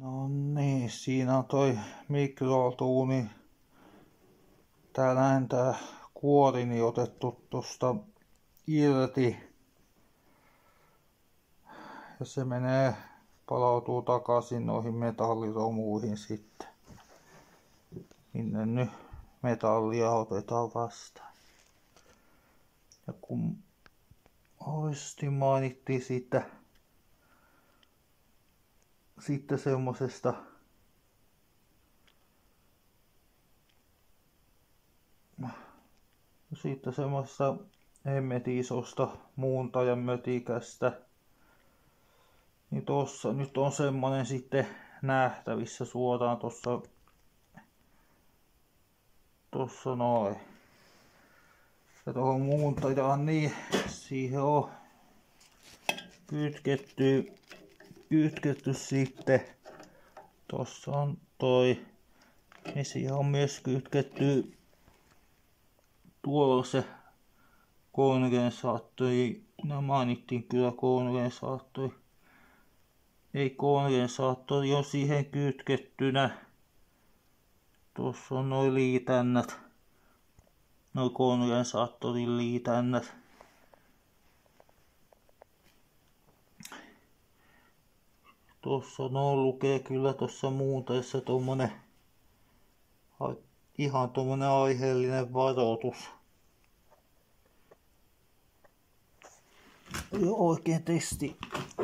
No niin, siinä on toi mikrotuuni. Täällä on tää kuorini otettu tosta irti. Ja se menee, palautuu takaisin noihin metalliromuihin sitten. Minne nyt metallia otetaan vastaan. Ja kun oisti mainittiin siitä sitten semmosesta siitä semmoista hemmetin isosta muuntajan mötikästä. Niin tossa nyt on semmonen sitten nähtävissä suoraan tossa tossa noin. Ja tuohon muuntajaan niin siihen on kytketty kytketty sitten. Tossa on toi. Ja siihen on myös kytketty tuolla se kondensaattori. No mainittiin kyllä kondensaattori. Ei kondensaattori on siihen kytkettynä. Tuossa on noin liitännät. Noin kondensaattorin liitännät. Tuossa no lukee kyllä tuossa muuteessa tuommoinen ihan tuommoinen aiheellinen varoitus. Jo oikein testi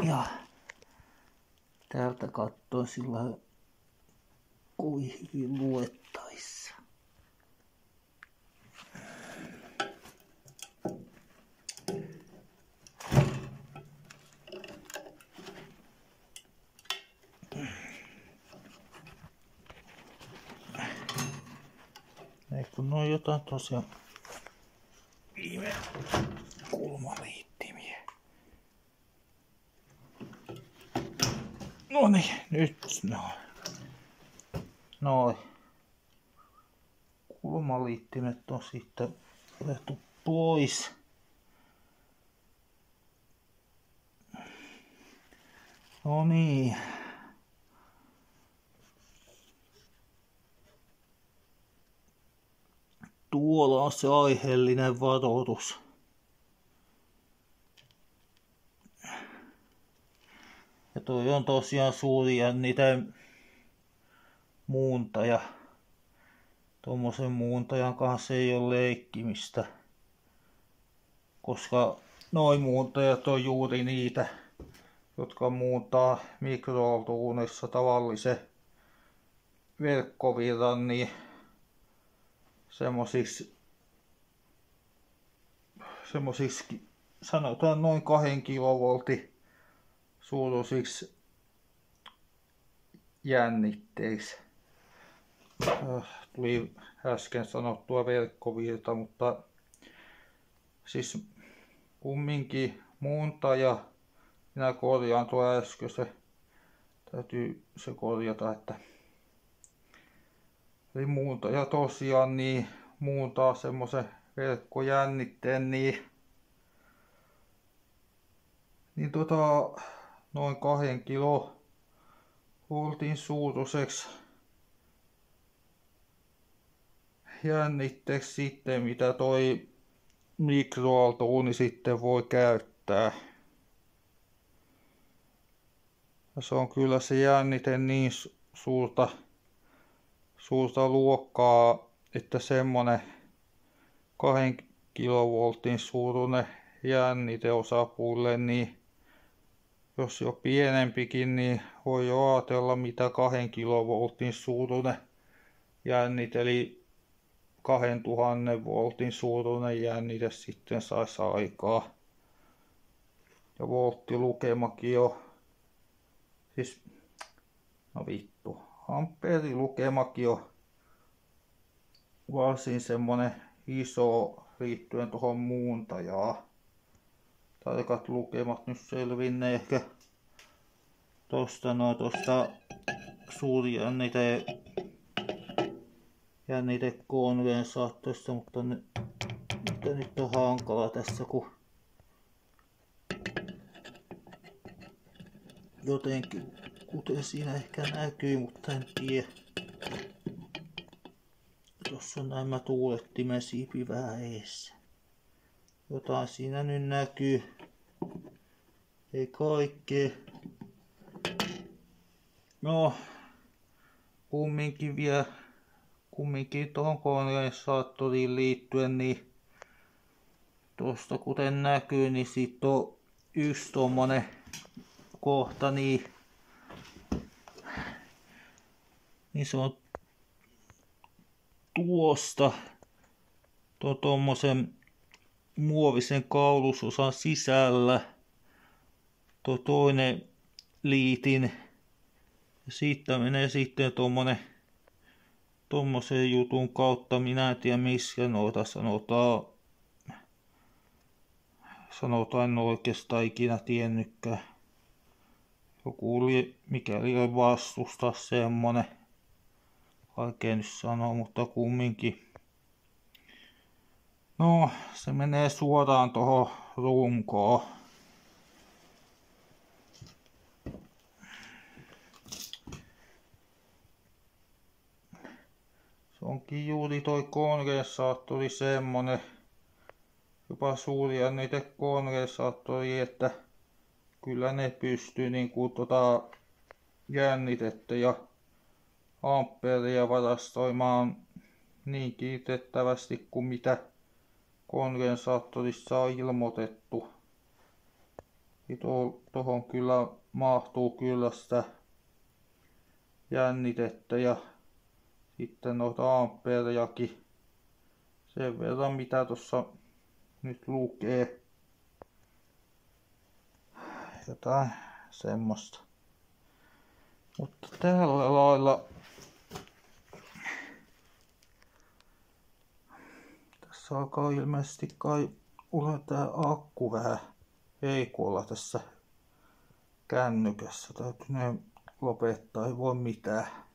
ja täältä katsoin sillä kuin hyvin luettaisi. Kun on jotain tosiaan viime kulmaliittimiä. No niin, nyt noin. Noin. Kulmaliittimet on sitten otettu pois. No niin. Tuolla on se aiheellinen varoitus. Ja toi on tosiaan suuri jännite muuntaja. Tuommoisen muuntajan kanssa ei ole leikkimistä. Koska noin muuntajat on juuri niitä, jotka muuntaa mikroaaltouunissa tavallisen verkkovirran, niin semmosiksi, semmosiksi sanotaan noin kahden kilovoltin suuruisiksi jännitteiksi. Äh, tuli äsken sanottua verkkovirta, mutta siis kumminkin muuntaja, minä korjaan tuo äsken se, täytyy se korjata, että Eli muuntaja tosiaan niin muuntaa semmoisen verkkojännitteen niin, niin tota, noin kahden kilo voltin suuruiseksi jännitteeksi sitten, mitä toi mikroaaltouuni sitten voi käyttää. Ja se on kyllä se jännite niin suurta suurta luokkaa, että semmonen 2 kilovoltin suuruinen jännite osapuille, niin jos jo pienempikin, niin voi jo ajatella mitä 2 kilovoltin suuruinen jännite, eli 2000 voltin suuruinen jännite sitten saisi aikaa. Ja volttilukemakin on, siis, no vittu, ampeerilukemakin on varsin semmonen iso liittyen tuohon muuntajaan. Tarkat lukemat nyt selvinnee ehkä tosta noin tosta suuri jännite jännite kondensaattorista, mutta, ne, mutta nyt on hankala tässä kun jotenkin kuten siinä ehkä näkyy, mutta en tiedä. Tuossa on nämä tuulettimen siipi vähän eessä. Jotain siinä nyt näkyy. Ei kaikkea. No, kumminkin vielä, kumminkin tuohon kondensaattoriin liittyen, niin tuosta kuten näkyy, niin sitten on yksi tuommoinen kohta, niin, niin se on tuosta tuommoisen muovisen kaulusosan sisällä. Tuo toinen liitin. Ja siitä menee sitten tuommoinen tuommoisen jutun kautta, minä en tiedä missä noita sanotaan, sanotaan en oikeastaan ikinä tiennytkään. Joku oli, mikäli ei vastusta semmonen, vaikea nyt sanoa, mutta kumminkin. No, se menee suoraan tuohon runkoon. Se onkin juuri toi kondensaattori semmonen, jopa suuri niitä kondensaattori, että kyllä ne pystyy niinku tota jännitettä ja amperia varastoimaan niin kiitettävästi kuin mitä kondensaattorissa on ilmoitettu. Tuohon kyllä mahtuu kyllä sitä jännitettä ja sitten noita amperiakin sen verran mitä tuossa nyt lukee. Jotain semmoista. Mutta tällä lailla tässä alkaa ilmeisesti kai olla tää akku vähän heikolla tässä kännykässä. Täytyy lopettaa, ei voi mitään.